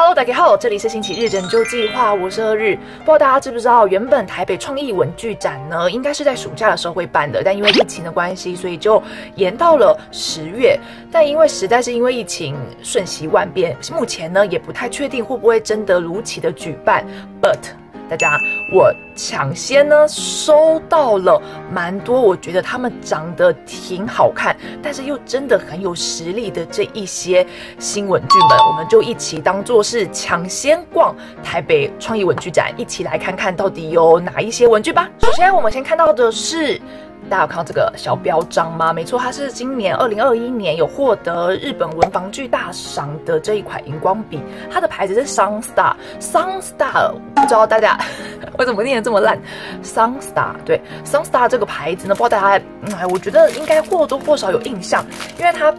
Hello，大家好，这里是星期日拯救计划，我是二日。不知道大家知不知道，原本台北创意文具展呢，应该是在暑假的时候会办的，但因为疫情的关系，所以就延到了十月。但因为实在是因为疫情瞬息万变，目前呢也不太确定会不会真的如期的举办。But 大家，我抢先呢收到了蛮多，我觉得他们长得挺好看，但是又真的很有实力的这一些新文具们，我们就一起当做是抢先逛台北创意文具展，一起来看看到底有哪一些文具吧。首先，我们先看到的是。大家有看到这个小标章吗？没错，它是今年二零二一年有获得日本文房具大赏的这一款荧光笔，它的牌子是 Sunstar。Sunstar 不知道大家 我怎么念的这么烂？Sunstar 对 Sunstar 这个牌子呢，不知道大家哎，我觉得应该或多或少有印象，因为它。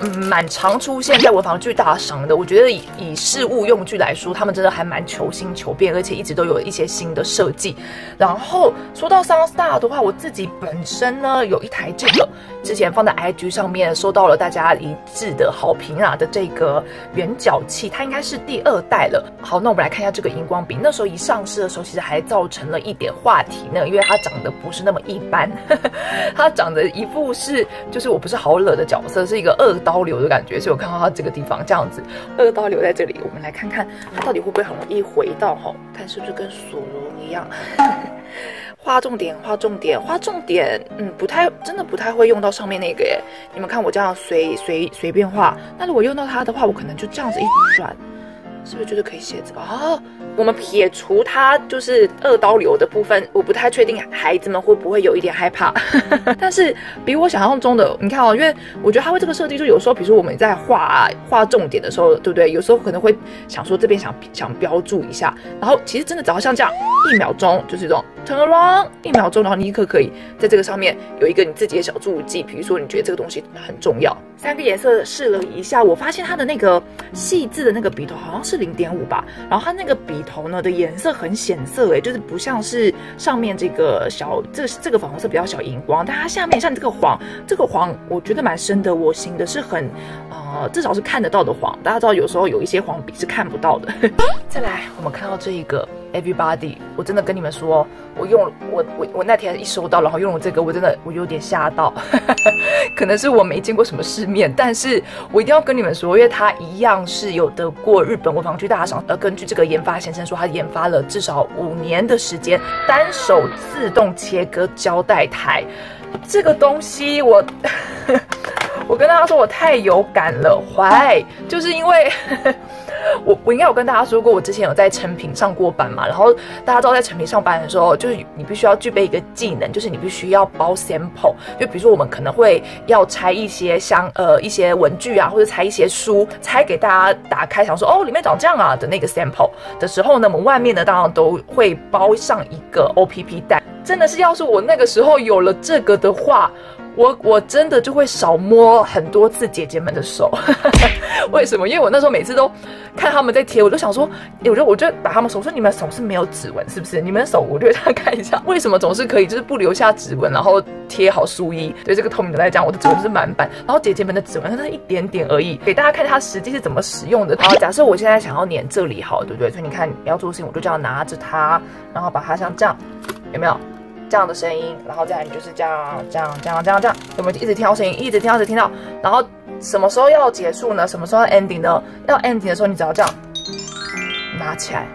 嗯，蛮常出现在文房具大赏的。我觉得以以事物用具来说，他们真的还蛮求新求变，而且一直都有一些新的设计。然后说到 Sunstar 的话，我自己本身呢有一台这个，之前放在 IG 上面，收到了大家一致的好评啊的这个圆角器，它应该是第二代了。好，那我们来看一下这个荧光笔。那时候一上市的时候，其实还造成了一点话题呢，因为它长得不是那么一般，它长得一副是就是我不是好惹的角色，是一个二。刀流的感觉，所以我看到它这个地方这样子，二刀流在这里，我们来看看它到底会不会很容易回到哈？看是不是跟索隆一样？画重点，画重点，画重点，嗯，不太，真的不太会用到上面那个耶。你们看我这样随随随便画，那如果用到它的话，我可能就这样子一转。是不是就是可以写字哦？我们撇除它就是二刀流的部分，我不太确定孩子们会不会有一点害怕。但是比我想象中的，你看哦，因为我觉得它会这个设计，就有时候，比如说我们在画画重点的时候，对不对？有时候可能会想说这边想想标注一下，然后其实真的只要像这样一秒钟，就是这种 turn around 一秒钟，然后你立刻可以在这个上面有一个你自己的小注记，比如说你觉得这个东西很重要。三个颜色试了一下，我发现它的那个细致的那个笔头好像是零点五吧，然后它那个笔头呢的颜色很显色，哎，就是不像是上面这个小这个这个粉红色比较小荧光，但它下面像这个黄，这个黄我觉得蛮深的，我型的是很呃至少是看得到的黄，大家知道有时候有一些黄笔是看不到的。再来，我们看到这一个。Everybody，我真的跟你们说，我用我我我那天一收到，然后用了这个，我真的我有点吓到，可能是我没见过什么世面，但是我一定要跟你们说，因为他一样是有得过日本文房具大赏，而根据这个研发先生说，他研发了至少五年的时间，单手自动切割胶带台，这个东西我我跟大家说，我太有感了，坏，就是因为。我我应该有跟大家说过，我之前有在成品上过班嘛，然后大家知道在成品上班的时候，就是你必须要具备一个技能，就是你必须要包 sample，就比如说我们可能会要拆一些箱呃一些文具啊，或者拆一些书，拆给大家打开，想说哦里面长这样啊的那个 sample 的时候呢，我们外面呢当然都会包上一个 OPP 袋，真的是要是我那个时候有了这个的话。我我真的就会少摸很多次姐姐们的手，为什么？因为我那时候每次都看他们在贴，我就想说，有时候我就把他们手我说，你们手是没有指纹是不是？你们手我就他看一下，为什么总是可以就是不留下指纹，然后贴好书衣？对这个透明的来讲，我的指纹是满版，然后姐姐们的指纹它是一点点而已，给大家看它实际是怎么使用的。好，假设我现在想要粘这里，好，对不对？所以你看你要做事情，我就这样拿着它，然后把它像这样，有没有？这样的声音，然后再来就是这样这样这样这样这样，有没有一直听到声音，一直听到，一直听到，然后什么时候要结束呢？什么时候 ending 呢？要 ending 的时候，你只要这样拿起来，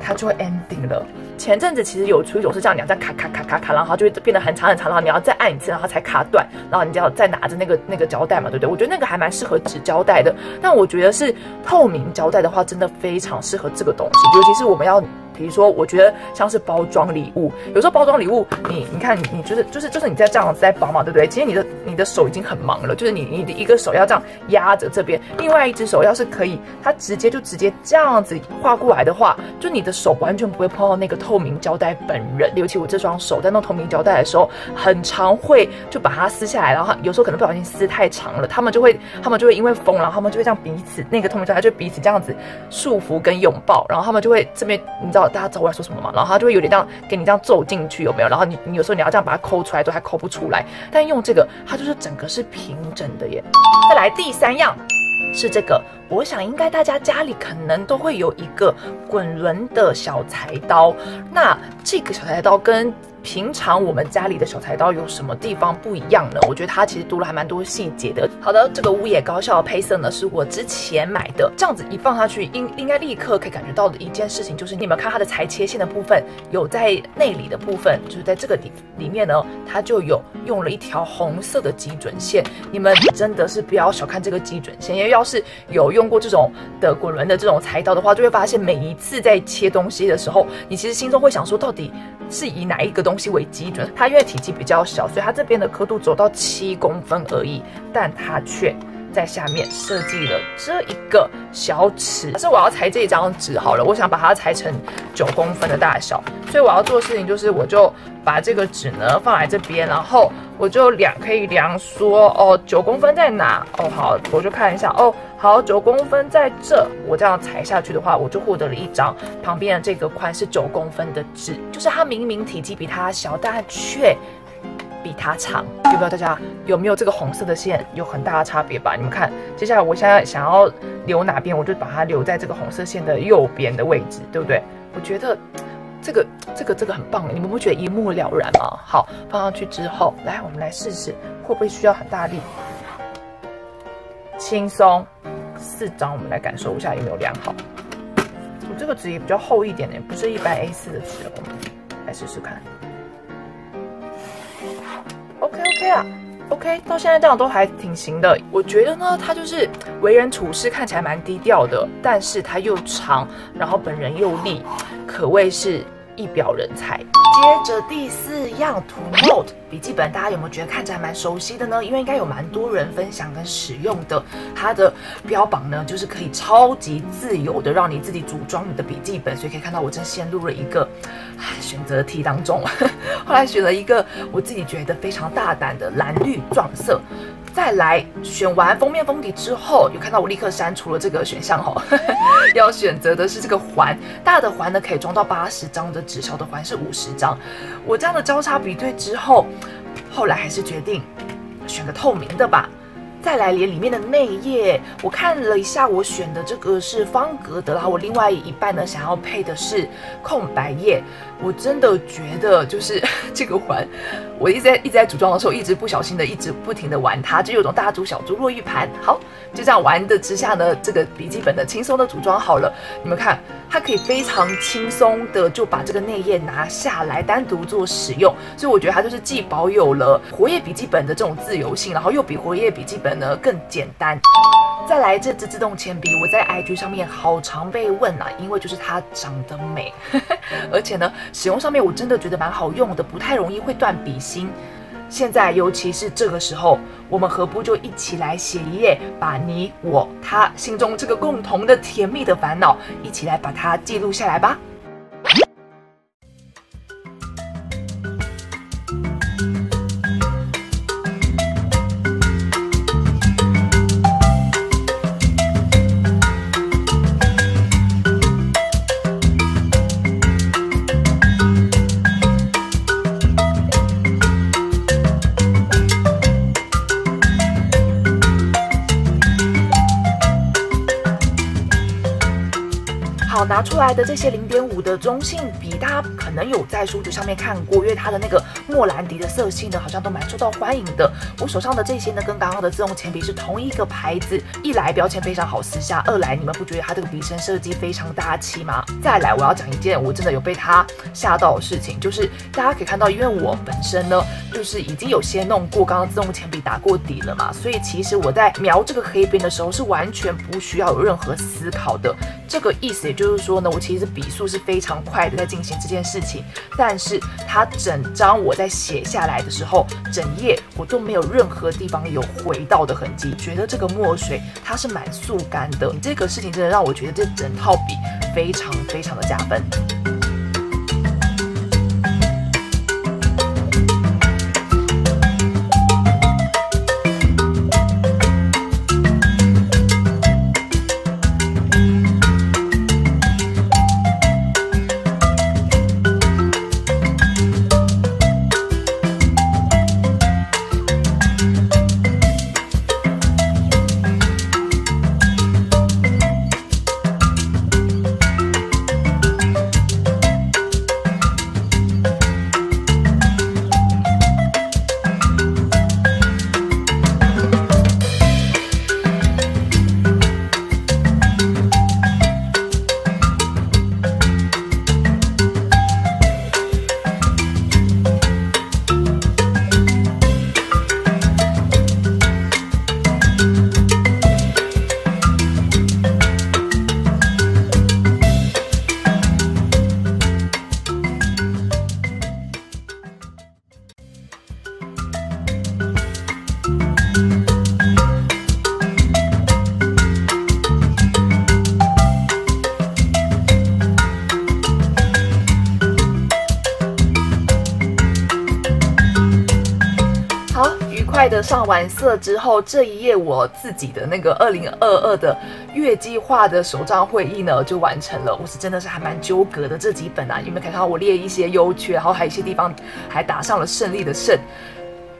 它就会 ending 了。前阵子其实有出一种是这样，你要再卡卡卡卡卡，然后它就会变得很长很长，然后你要再按一次，然后才卡断，然后你就要再拿着那个那个胶带嘛，对不对？我觉得那个还蛮适合纸胶带的，但我觉得是透明胶带的话，真的非常适合这个东西，尤其是我们要。比如说，我觉得像是包装礼物，有时候包装礼物，你你看，你你就是就是就是你在这样子在包嘛，对不对？其实你的你的手已经很忙了，就是你你的一个手要这样压着这边，另外一只手要是可以，它直接就直接这样子画过来的话，就你的手完全不会碰到那个透明胶带本人。尤其我这双手在弄透明胶带的时候，很常会就把它撕下来，然后有时候可能不小心撕太长了，他们就会他们就会因为疯，然后他们就会这样彼此那个透明胶带就彼此这样子束缚跟拥抱，然后他们就会这边你知道。大家知道我要说什么吗？然后它就会有点这样给你这样皱进去，有没有？然后你你有时候你要这样把它抠出来，都还抠不出来。但用这个，它就是整个是平整的耶。再来第三样。是这个，我想应该大家家里可能都会有一个滚轮的小裁刀。那这个小裁刀跟平常我们家里的小菜刀有什么地方不一样呢？我觉得它其实读了还蛮多细节的。好的，这个乌野高校的配色呢，是我之前买的。这样子一放下去，应应该立刻可以感觉到的一件事情，就是你们看它的裁切线的部分，有在内里的部分，就是在这个里里面呢，它就有用了一条红色的基准线。你们真的是不要小看这个基准线，因为要是有用过这种的滚轮的这种裁刀的话，就会发现每一次在切东西的时候，你其实心中会想说，到底是以哪一个东东西为基准，它因为体积比较小，所以它这边的刻度走到七公分而已，但它却在下面设计了这一个小尺。可是我要裁这张纸好了，我想把它裁成九公分的大小，所以我要做的事情就是，我就把这个纸呢放在这边，然后我就量可以量说，哦，九公分在哪？哦，好，我就看一下，哦。好，九公分在这，我这样裁下去的话，我就获得了一张旁边的这个宽是九公分的纸，就是它明明体积比它小，但却比它长。不知道大家有没有这个红色的线有很大的差别吧？你们看，接下来我现在想要留哪边，我就把它留在这个红色线的右边的位置，对不对？我觉得这个这个这个很棒，你们不觉得一目了然吗？好，放上去之后，来，我们来试试会不会需要很大力。轻松，四张，我们来感受一下有没有量好。我这个纸也比较厚一点呢，不是一般 A4 的纸，我们来试试看。OK OK 啊，OK，到现在这样都还挺行的。我觉得呢，他就是为人处事看起来蛮低调的，但是他又长，然后本人又立，可谓是一表人才。接着第四样，To Note 笔记本，大家有没有觉得看起来蛮熟悉的呢？因为应该有蛮多人分享跟使用的。它的标榜呢，就是可以超级自由的让你自己组装你的笔记本，所以可以看到我正陷入了一个选择题当中。后来选了一个我自己觉得非常大胆的蓝绿撞色。再来选完封面封底之后，有看到我立刻删除了这个选项哦。要选择的是这个环，大的环呢可以装到八十张的纸，小的环是五十张。我这样的交叉比对之后，后来还是决定选个透明的吧。再来连里面的内页，我看了一下，我选的这个是方格的，然后我另外一半呢想要配的是空白页。我真的觉得就是 这个环，我一直在一直在组装的时候，一直不小心的，一直不停的玩它，就有种大珠小珠落玉盘。好，就这样玩的之下呢，这个笔记本的轻松的组装好了。你们看，它可以非常轻松的就把这个内页拿下来单独做使用，所以我觉得它就是既保有了活页笔记本的这种自由性，然后又比活页笔记本呢更简单。再来这支自动铅笔，我在 IG 上面好常被问啊，因为就是它长得美，而且呢。使用上面我真的觉得蛮好用的，不太容易会断笔芯。现在尤其是这个时候，我们何不就一起来写一页，把你我他心中这个共同的甜蜜的烦恼，一起来把它记录下来吧。来的这些零点五的中性笔，大家可能有在书局上面看过，因为它的那个莫兰迪的色系呢，好像都蛮受到欢迎的。我手上的这些呢，跟刚刚的自动铅笔是同一个牌子，一来标签非常好撕下，二来你们不觉得它这个笔身设计非常大气吗？再来，我要讲一件我真的有被它吓到的事情，就是大家可以看到，因为我本身呢，就是已经有先弄过刚刚自动铅笔打过底了嘛，所以其实我在描这个黑边的时候是完全不需要有任何思考的。这个意思也就是说呢，我其实笔速是非常快的在进行这件事情，但是它整张我在写下来的时候，整页我都没有任何地方有回到的痕迹，觉得这个墨水它是蛮速干的。你这个事情真的让我觉得这整套笔非常非常的加分。的上完色之后，这一页我自己的那个二零二二的月计划的手账会议呢就完成了。我是真的是还蛮纠葛的这几本啊，有没有看到我列一些优缺，然后还有一些地方还打上了胜利的胜，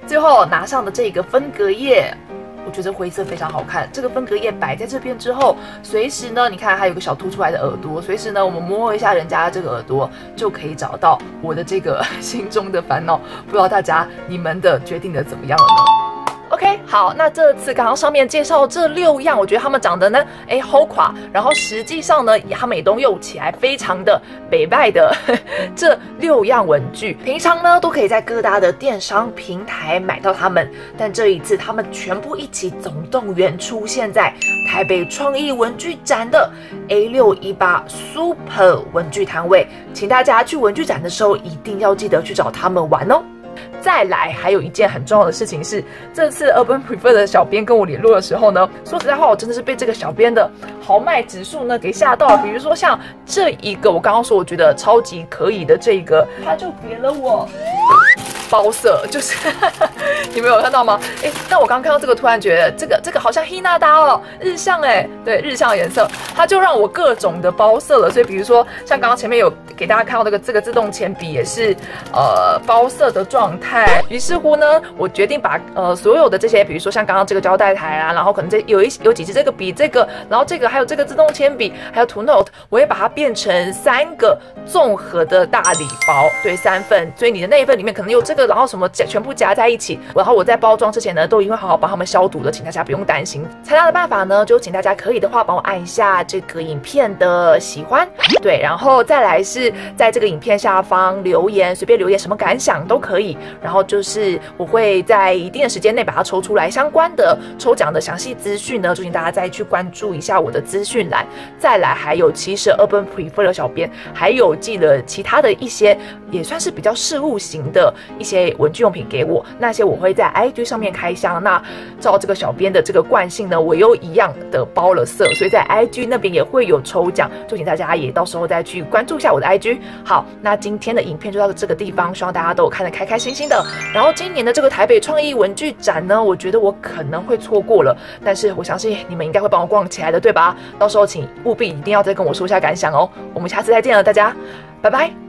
最后拿上的这个分隔页。我觉得灰色非常好看，这个分隔页摆在这边之后，随时呢，你看还有个小凸出来的耳朵，随时呢，我们摸一下人家这个耳朵，就可以找到我的这个 心中的烦恼。不知道大家你们的决定的怎么样了呢？OK，好，那这次刚刚上面介绍这六样，我觉得他们长得呢，哎，好垮，然后实际上呢，他们也都用起来非常的北拜的 这六样文具，平常呢都可以在各大的电商平台买到它们，但这一次他们全部一起总动员出现在台北创意文具展的 A 六一八 Super 文具摊位，请大家去文具展的时候一定要记得去找他们玩哦。再来，还有一件很重要的事情是，这次 Urban Prefer 的小编跟我联络的时候呢，说实在话，我真的是被这个小编的豪迈指数呢给吓到了。比如说像这一个，我刚刚说我觉得超级可以的这一个，他就给了我。包色就是 你们有看到吗？哎，但我刚刚看到这个，突然觉得这个这个好像黑娜达哦，日向哎，对，日向颜色，它就让我各种的包色了。所以比如说像刚刚前面有给大家看到那个这个自动铅笔也是呃包色的状态。于是乎呢，我决定把呃所有的这些，比如说像刚刚这个胶带台啊，然后可能这有一有几支这个笔，这个，然后这个还有这个自动铅笔，还有图 note，我也把它变成三个综合的大礼包，对，三份。所以你的那一份里面可能有这。然后什么夹全部夹在一起，然后我在包装之前呢，都已经会好好帮他们消毒的，请大家不用担心。采纳的办法呢，就请大家可以的话，帮我按一下这个影片的喜欢，对，然后再来是在这个影片下方留言，随便留言什么感想都可以。然后就是我会在一定的时间内把它抽出来，相关的抽奖的详细资讯呢，就请大家再去关注一下我的资讯栏。再来还有，其实 Urban Prefer 的小编还有寄了其他的一些，也算是比较事务型的。些文具用品给我，那些我会在 IG 上面开箱。那照这个小编的这个惯性呢，我又一样的包了色，所以在 IG 那边也会有抽奖，就请大家也到时候再去关注一下我的 IG。好，那今天的影片就到这个地方，希望大家都看得开开心心的。然后今年的这个台北创意文具展呢，我觉得我可能会错过了，但是我相信你们应该会帮我逛起来的，对吧？到时候请务必一定要再跟我说一下感想哦。我们下次再见了，大家，拜拜。